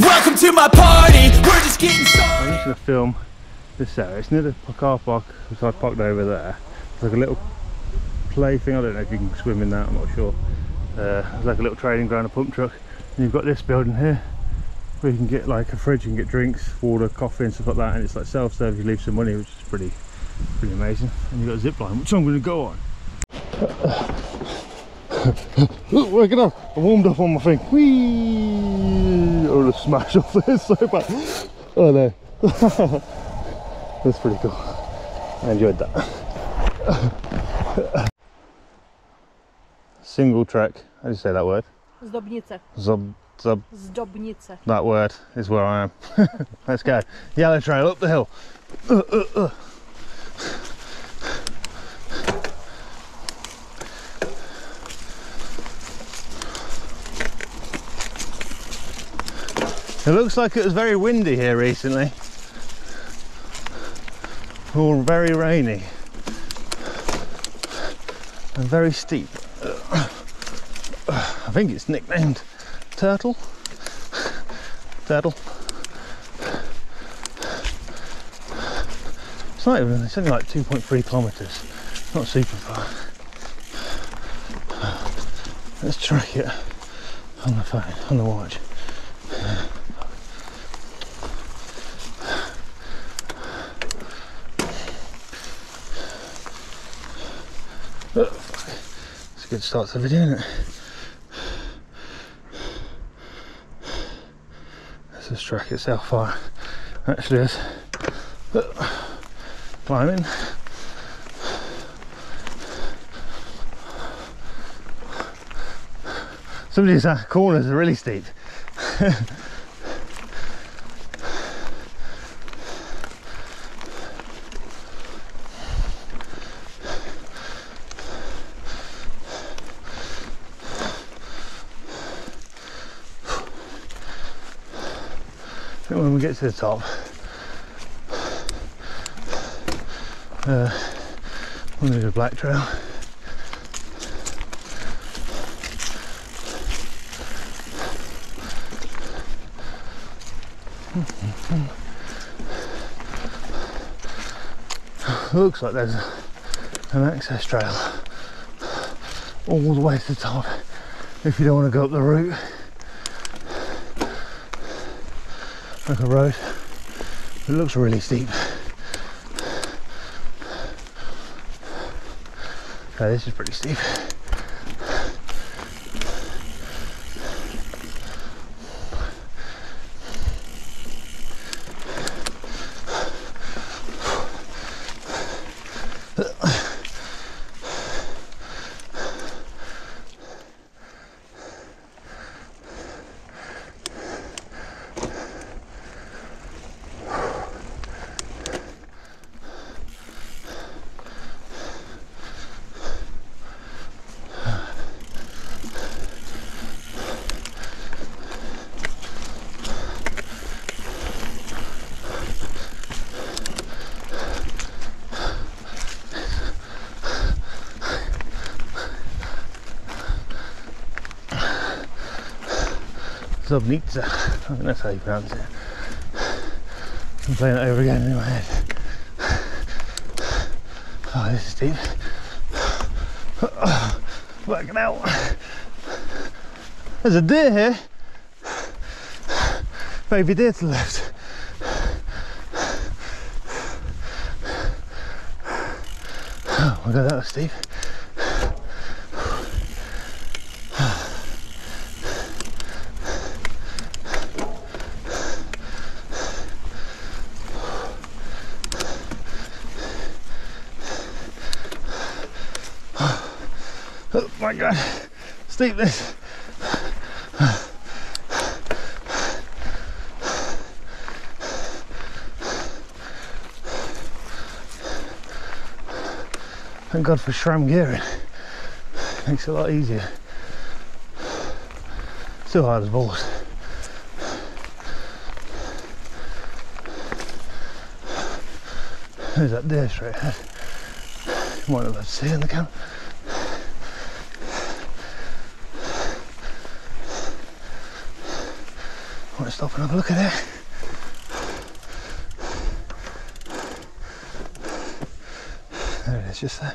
Welcome to my party. We're just getting started. I'm just going to film this area. It's near the car park, which I parked over there. It's like a little play thing. I don't know if you can swim in that, I'm not sure. Uh, it's like a little trading ground, a pump truck. And you've got this building here where you can get like a fridge, you can get drinks, water, coffee and stuff like that. And it's like self-serve, you leave some money, which is pretty, pretty amazing. And you've got a zip line, which I'm going to go on. Look, up. I warmed up on my thing. Whee! Oh, the smash off there so bad. Oh no. That's pretty cool. I enjoyed that. Single track. How do you say that word? Zdobnice. Zub, zub. Zdobnice. That word is where I am. Let's go. Yellow trail up the hill. Uh, uh, uh. It looks like it was very windy here recently. Or very rainy. And very steep. I think it's nicknamed Turtle. Turtle. It's not even, it's only like 2.3 kilometres. Not super far. Let's track it on the phone, on the watch. It's a good start to the video, isn't it? Let's track itself far. Actually is. Climbing. Some of these uh, corners are really steep. to the top, uh, do a black trail. Looks like there's an access trail all the way to the top if you don't want to go up the route. Like a road. It looks really steep. Okay, this is pretty steep. Zobnica. I think that's how you pronounce it. I'm playing it over again in my head. Oh, this is deep. Working out. There's a deer here. Baby deer to the left. Oh my god, that was steep. Oh my god, steepness. Thank God for SRAM gearing. Makes it a lot easier. Still hard as balls. There's that deer straight ahead. You might not be able to see in the camera. want to stop and have a look at it. There it is, just there.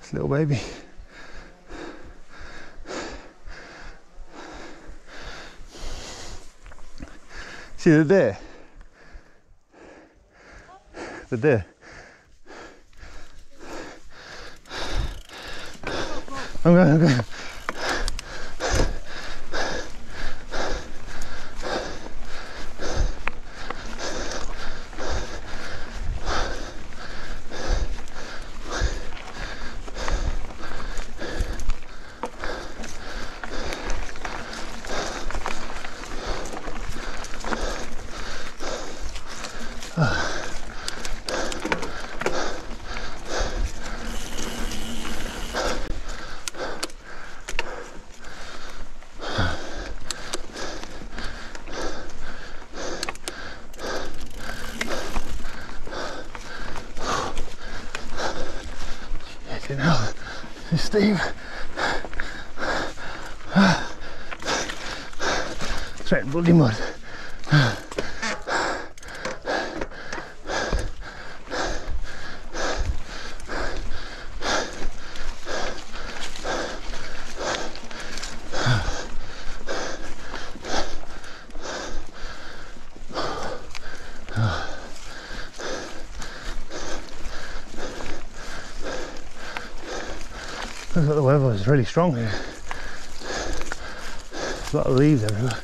This little baby. See the deer? The deer. I'm going, I'm Steve. Straight bloody mud. Looks like the weather is really strong here. A lot of leaves everywhere.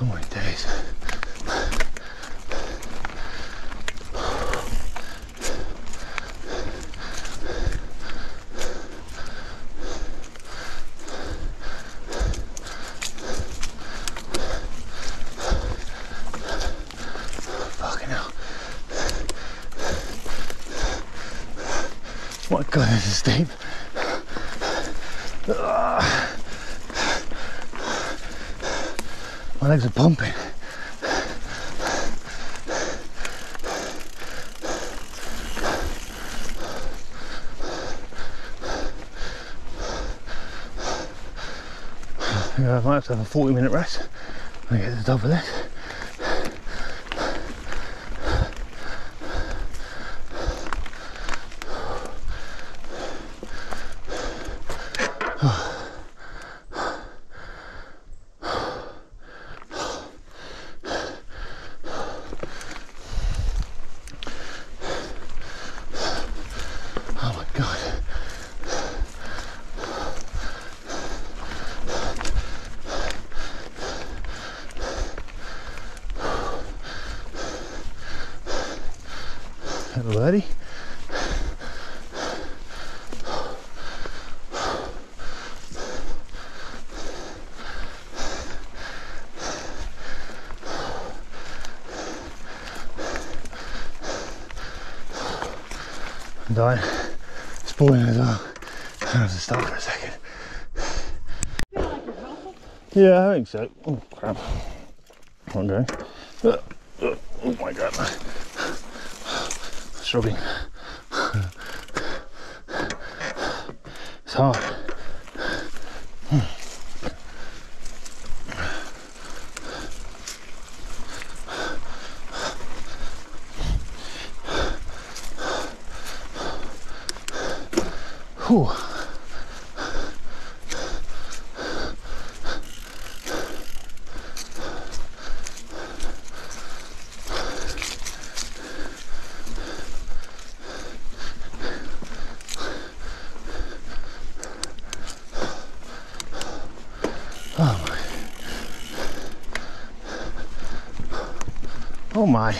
Oh my days. Fucking hell. My god, this is steep. My legs are pumping. I might have to have a 40 minute rest when I get to the top of this. I'm dying. Spoiling as well. I have to stop for a second. Yeah, I think so. Oh crap. Okay. Oh my god. Struggling. It's hard. My.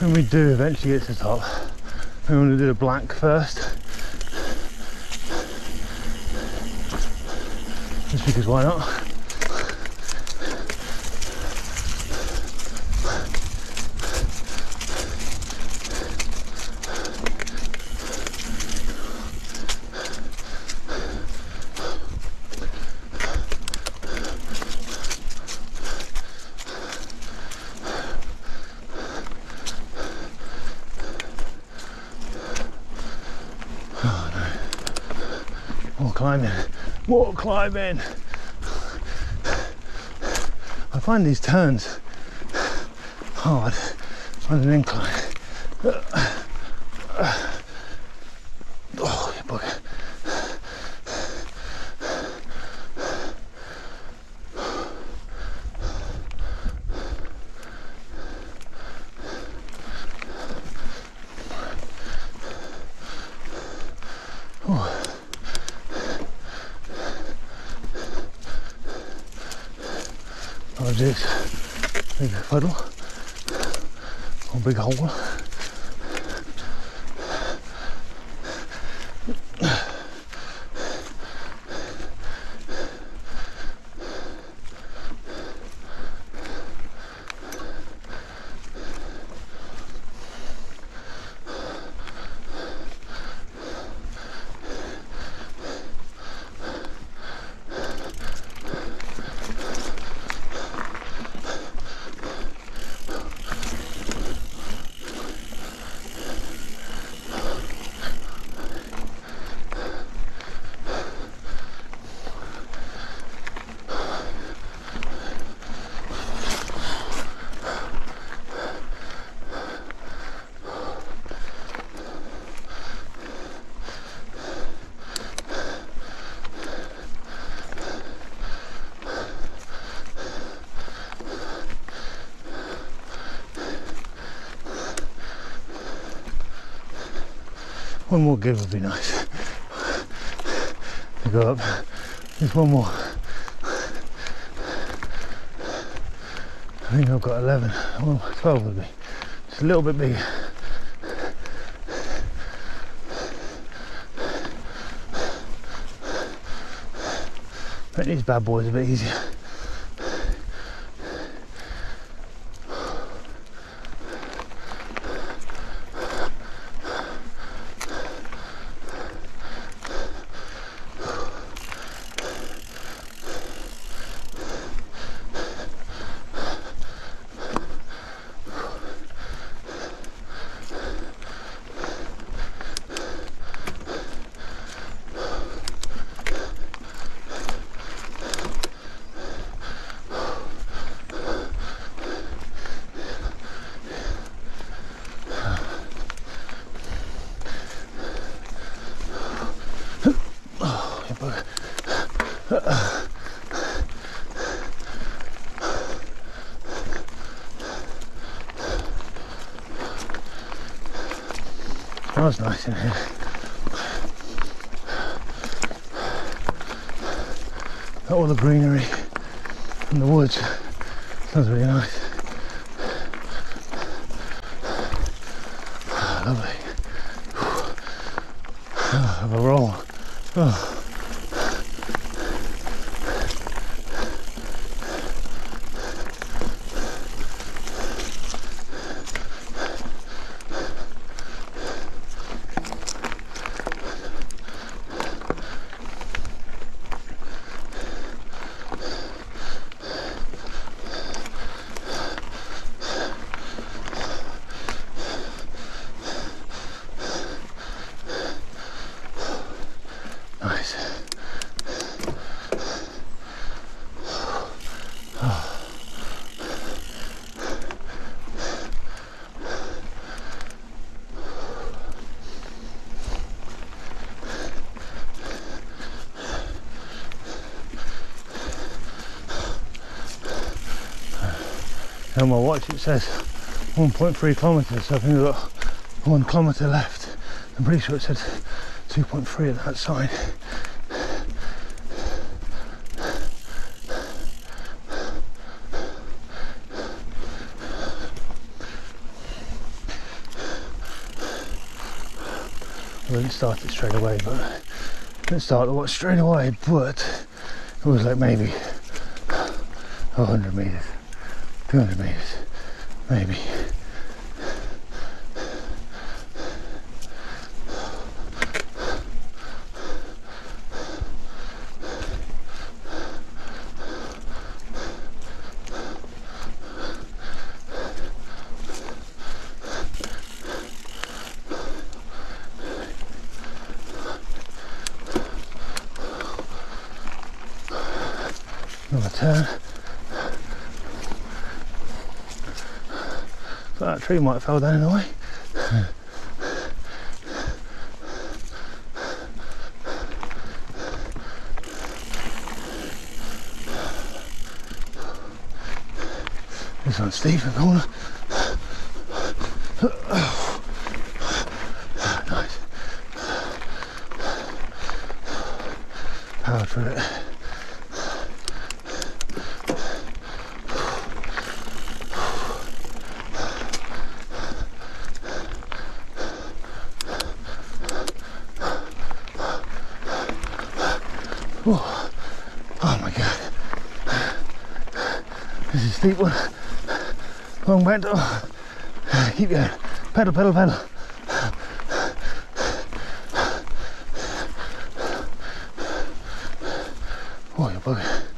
When we do eventually get to the top, we want to do the black first. Just because why not? Climbing, more climbing. I find these turns hard on an incline. Dus ik verder. Gewoon een beetje honger. One more give would be nice. To go up. Just one more. I think I've got 11. Well, 12 would be. It's a little bit bigger. Make these bad boys a bit easier. Smells nice in here. All the greenery and the woods. Smells really nice. Ah, Lovely. Ah, Have a roll. Oh. my watch it says 1.3 kilometers so I think we've got one kilometer left. I'm pretty sure it said 2.3 at that side. I didn't start it straight away but I didn't start the watch straight away but it was like maybe 100 meters 200 meters, maybe. Another turn. So that tree might have fell down in the way. This one's steep the corner. Nice. Powered through it. Oh, oh my god. One. Long. Oh. Keep going. Pedal, pedal, pedal. Oh, you're bugging.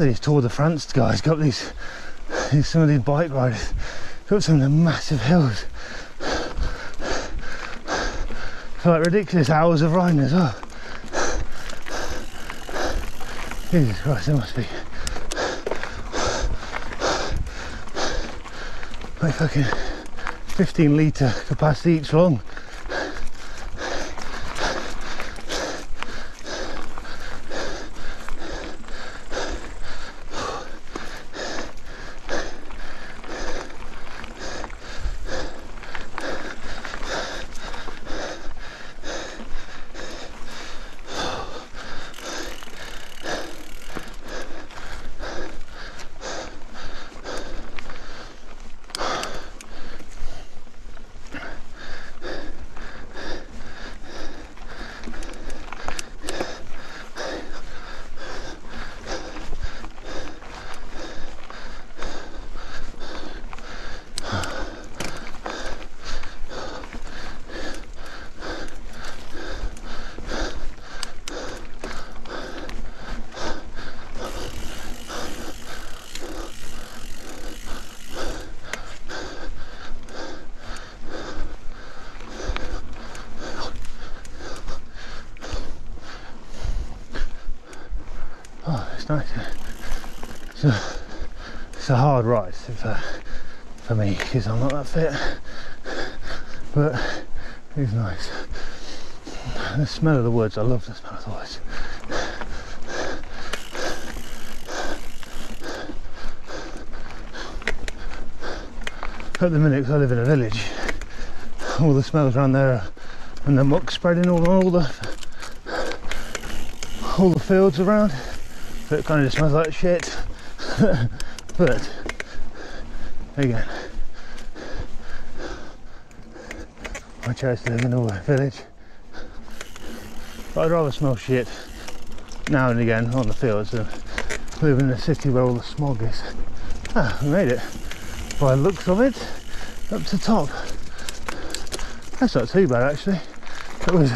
These Tour de France guys got these, these some of these bike riders got some of the massive hills. For like ridiculous hours of riding as well. Jesus Christ, there must be like fucking 15 litre capacity each long. Oh, it's. A, it's a hard ride for, for me because I'm not that fit, but it's nice. The smell of the woods, I love the smell of the woods. At the minute, 'cause I live in a village, all the smells around there and the muck spreading all all the all the fields around it kind of just smells like shit. But again I chose to live in a village. But I'd rather smell shit now and again on the fields than live in a city where all the smog is. Ah we made it. By the looks of it up to top. That's not too bad actually. It was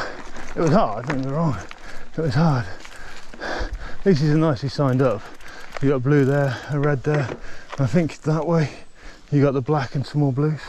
it was hard don't get me wrong. It was hard these are nicely signed up. You got blue there, a red there. I think that way you got the black and some more blues.